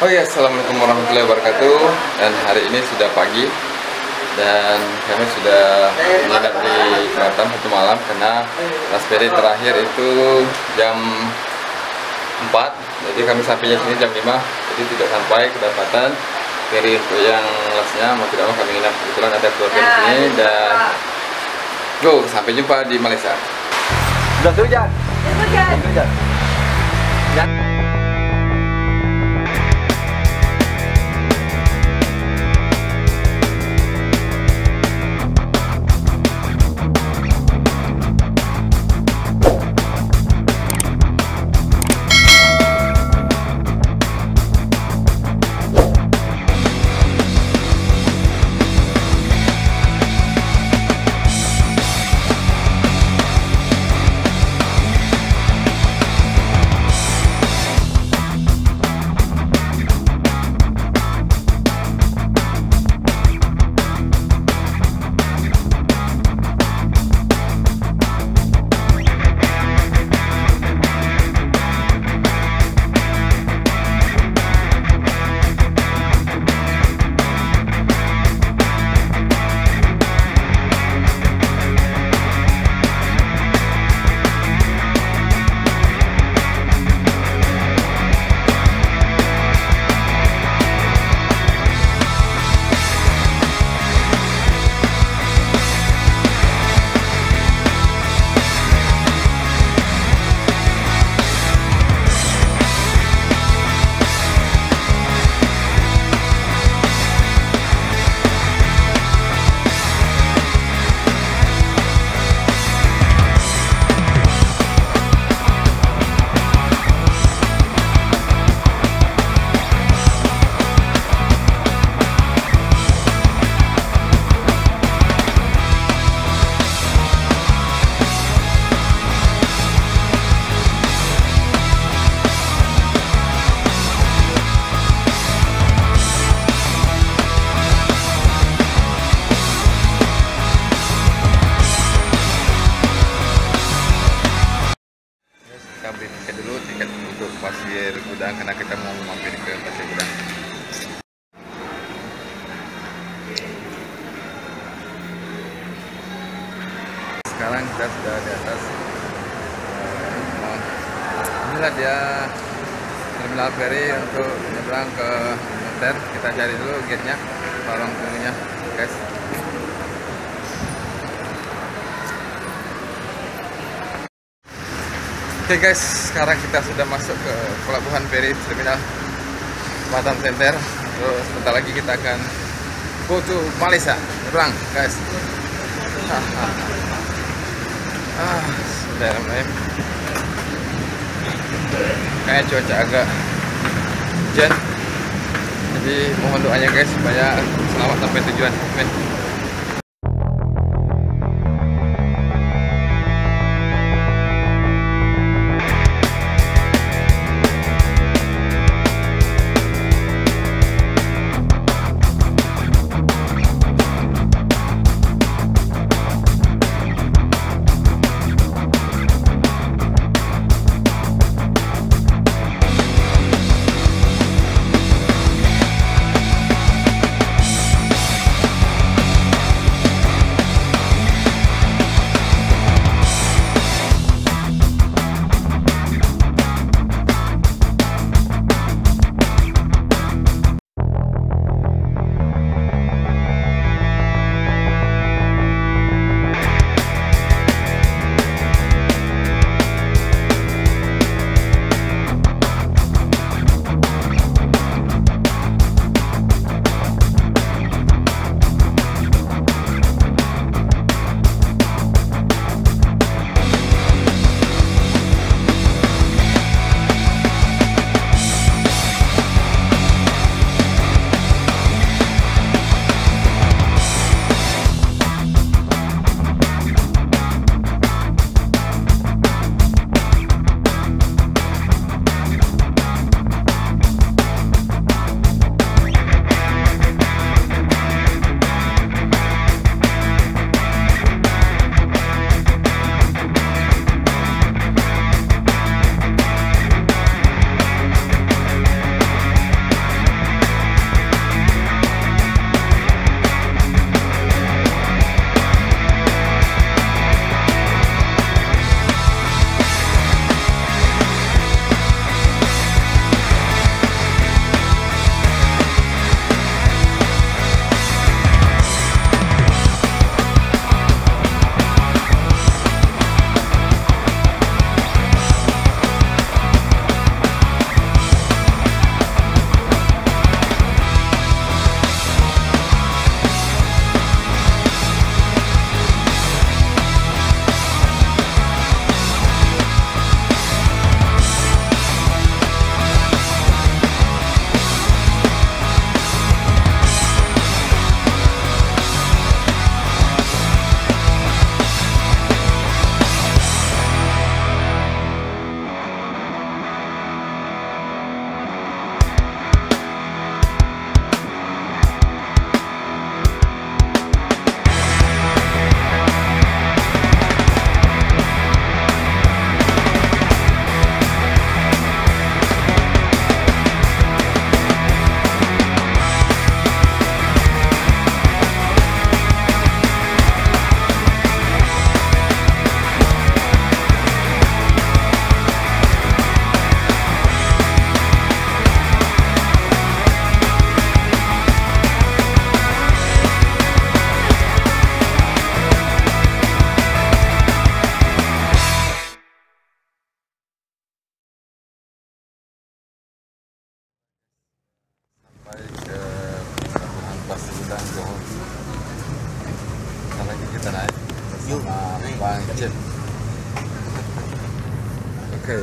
Oh ya, Assalamualaikum warahmatullahi wabarakatuh. Dan hari ini sudah pagi. Dan kami sudah menginap di Batam satu malam Karena Raspberry terakhir itu jam 4 Jadi kami sampainya sini jam 5 Jadi tidak sampai kedapatan. Ferry untuk yang lasnya mau tidak mau kami nginap Kebetulan ada keluarga di sini Dan Go, sampai jumpa di Malaysia. Sudah hujan. Hujan. Hujan. Inilah dia terminal ferry untuk menyeberang ke Monter kita cari dulu gate nya tolong tunggunya guys Oke guys, sekarang kita sudah masuk ke pelabuhan feri terminal Batam Center. Terus sebentar lagi kita akan go to Malaysia. Nyebrang guys. ah, sudah ramai. Kayaknya cuaca agak hujan. Jadi mohon doanya guys supaya selamat sampai tujuan. Amin.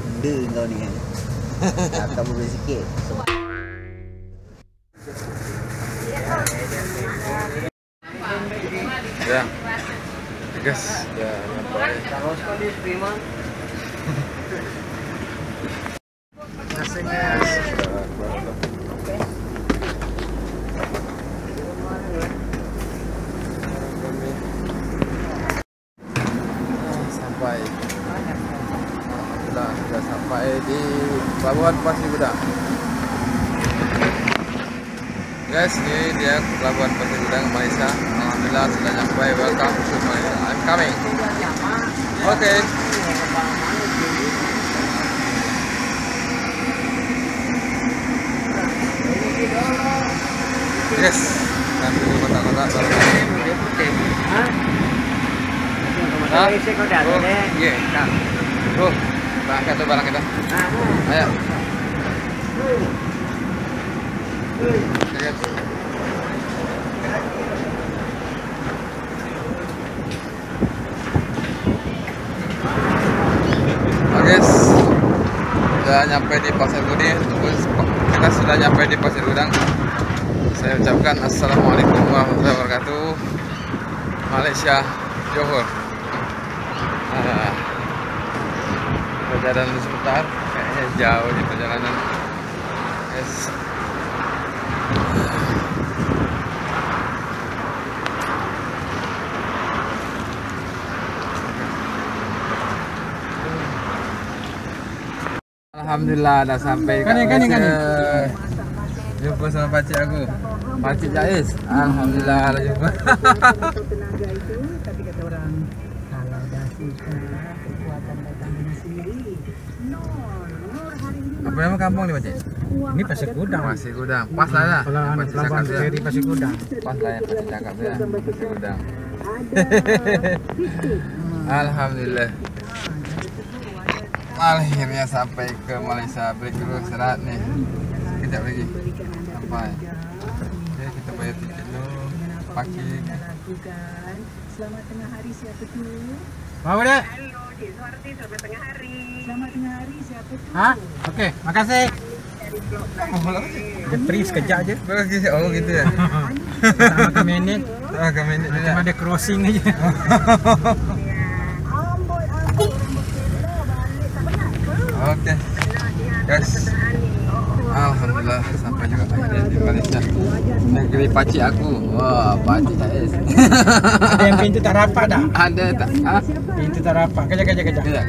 Benda kau ni kan Atau boleh sikit Ya. Guys, ya. Kalau sekali terima Rasanya Pelabuhan Pasir Gudang guys ini dia Pelabuhan Pasir Gudang Malaysia. Alhamdulillah sudah sampai. Welcome to Malaysia I'm coming. Oke. Okay. yes. Kami di kota-kota baru Hah? Oh, iya, nah. Oh, berangkat tuh barang kita. Ayo. Sudah nyampe di Pasar Budi. Kita sudah nyampe di Pasir Gudang. Saya ucapkan Assalamualaikum warahmatullahi wabarakatuh. Malaysia, Johor. Ah. Perjalanan sebentar, kayaknya jauh di perjalanan. Yes. Alhamdulillah dah sampai Kan kan kan. Jumpa sama pakcik aku. Pakcik Jais. Alhamdulillah dah jumpa. tapi kata orang kalau dah Apa nama kampung ni pakcik? Ini pasir gudang. Masih Gudang. Pas lah lah. Anak pakcik pelabuhan pasir gudang. Pas lah yang pakcik cakap ya. Masih Gudang. Alhamdulillah. Akhirnya sampai ke Malaysia. Break dulu serat nih. Sekejap lagi. Sampai. Oke, kita bayar tiket dulu. Lakukan selamat tengah hari siapa tu Mau dek? Cik selamat tengah hari Selamat tengah hari siapa tu Ha? Okey, makasih. dari blok Dia free sekejap je. Oh gitu ya. Sama minit. Ah, kami ini Cuma ada crossing aja. Juga Malaysia. Negeri pakcik aku. Wah, pakcik Jais. Ada yang pintu tak rapat dah. Ada tak? Ah? Pintu tak rapat. Kejap, kejap, kejap.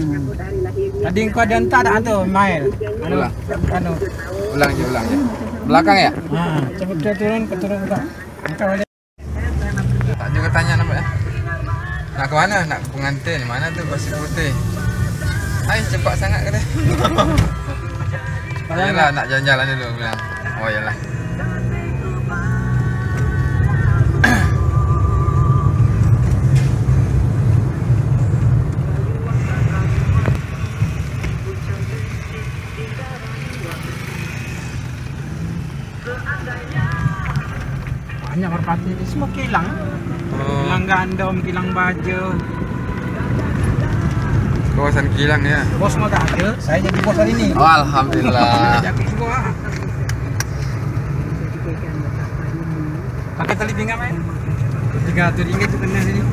Ini anak saya lahirnya Tadi kau ada entah tak tu, Mail? Anu, Ulang. anu. Ulang je, ulang je. Belakang ya? Ha, cepat dia turun, kau turun pula. Engkau balik. Tak juga tanya nampak ya. Nak ke mana? Nak ke pengantin. Mana tu pasir putih? Hai, cepat sangat ke dia? Yalah, nak jalan-jalan dulu bilang. Oh, yalah. Banyak merpati ni semua kilang. Oh, Kilang gandum, kilang baja. Kawasan kilang ya. Bos mau tak ada. Saya jadi bos hari ni. Oh, Alhamdulillah. Pakai tali pinggang main. Tiga tu ringgit tu kena sini.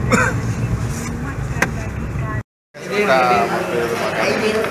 Kita mampir rumah kami.